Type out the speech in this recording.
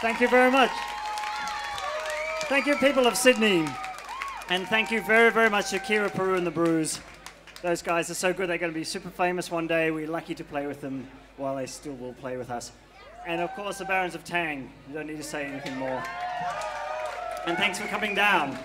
Thank you very much. Thank you, people of Sydney. And thank you very, very much to Kira Puru and the Bruise. Those guys are so good. They're going to be super famous one day. We're lucky to play with them while they still will play with us. And of course, the Barons of Tang. You don't need to say anything more. And thanks for coming down.